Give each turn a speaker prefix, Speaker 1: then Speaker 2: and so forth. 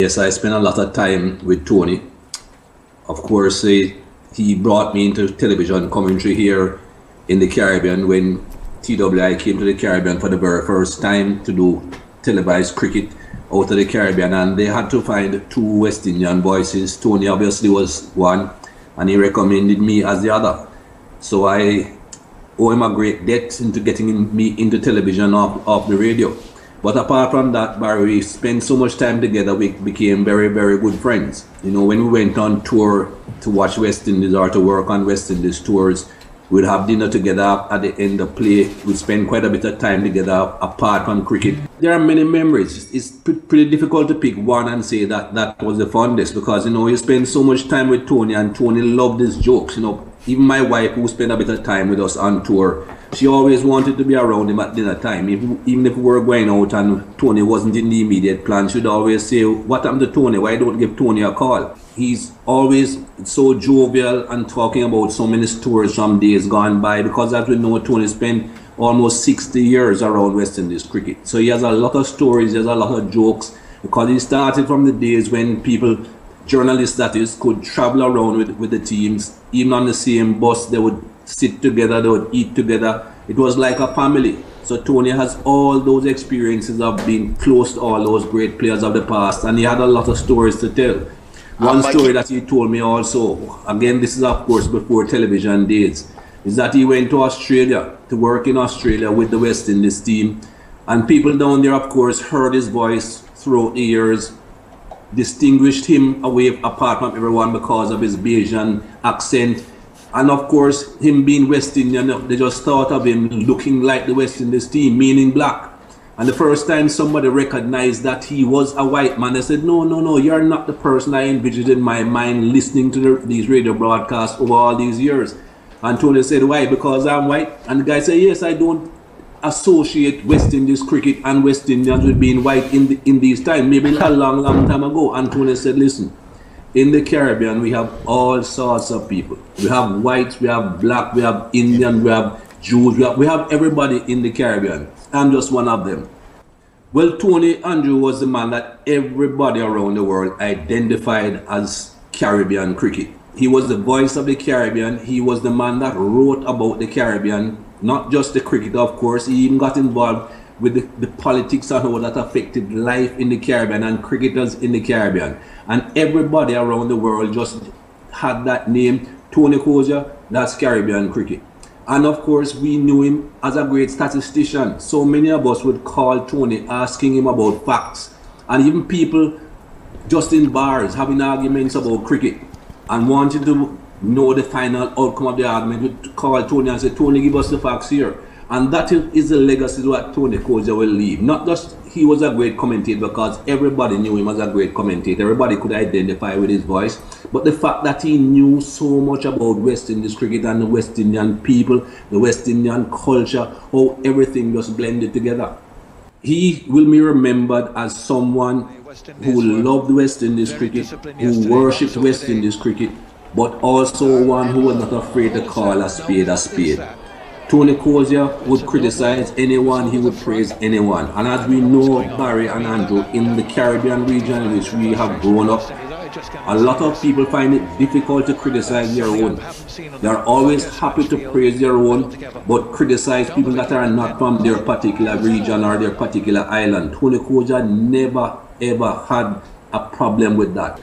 Speaker 1: Yes, I spent a lot of time with Tony. Of course, he, he brought me into television commentary here in the Caribbean when TWI came to the Caribbean for the very first time to do televised cricket out of the Caribbean and they had to find two West Indian voices. Tony obviously was one and he recommended me as the other. So I owe him a great debt into getting me into television off, off the radio. But apart from that, Barry, we spent so much time together, we became very, very good friends. You know, when we went on tour to watch West Indies or to work on West Indies tours, we'd have dinner together at the end of play. We'd spend quite a bit of time together apart from cricket. There are many memories. It's pretty difficult to pick one and say that that was the fondest because, you know, you spend so much time with Tony and Tony loved his jokes. You know, even my wife, who spent a bit of time with us on tour, she always wanted to be around him at dinner time. If, even if we were going out and Tony wasn't in the immediate plan, she'd always say, What happened to Tony? Why don't give Tony a call? He's always so jovial and talking about so many stories from days gone by because, as we know, Tony spent almost 60 years around West Indies cricket. So he has a lot of stories, he has a lot of jokes because he started from the days when people journalists that is could travel around with, with the teams even on the same bus they would sit together they would eat together. It was like a family. So tony has all those experiences of being close to all those great players of the past and he had a lot of stories to tell. Um, One story that he told me also again this is of course before television days is that he went to australia to work in australia with the west indies team. And people down there of course heard his voice throughout the years distinguished him away apart from everyone because of his Bajan accent. And of course, him being West Indian, they just thought of him looking like the West Indies team, meaning black. And the first time somebody recognized that he was a white man, they said, No, no, no, you're not the person I envisioned in my mind listening to the, these radio broadcasts over all these years. And Tony said, Why? Because I'm white. And the guy said, Yes, I don't associate West Indies cricket and West Indians with being white in the, in these times. Maybe a long, long time ago. Antonio said, listen, in the Caribbean we have all sorts of people. We have whites, we have black, we have Indian, we have Jews, we have, we have everybody in the Caribbean. I'm just one of them. Well, Tony Andrew was the man that everybody around the world identified as Caribbean cricket. He was the voice of the Caribbean. He was the man that wrote about the Caribbean not just the cricket, of course, he even got involved with the, the politics and how that affected life in the Caribbean and cricketers in the Caribbean. And everybody around the world just had that name, Tony Cozier, that's Caribbean cricket. And of course, we knew him as a great statistician. So many of us would call Tony asking him about facts. And even people just in bars having arguments about cricket and wanting to know the final outcome of the argument, we call Tony and say, Tony, give us the facts here. And that is the legacy that Tony Cozier will leave. Not just he was a great commentator because everybody knew him as a great commentator. Everybody could identify with his voice. But the fact that he knew so much about West Indies cricket and the West Indian people, the West Indian culture, how everything just blended together. He will be remembered as someone who loved West Indies cricket, who worshipped West Indies cricket, but also one who was not afraid to call a spade a spade. Tony Cozier would criticize anyone, he would praise anyone. And as we know, Barry and Andrew, in the Caribbean region in which we have grown up, a lot of people find it difficult to criticize their own. They are always happy to praise their own, but criticize people that are not from their particular region or their particular island. Tony Cozier never ever had a problem with that.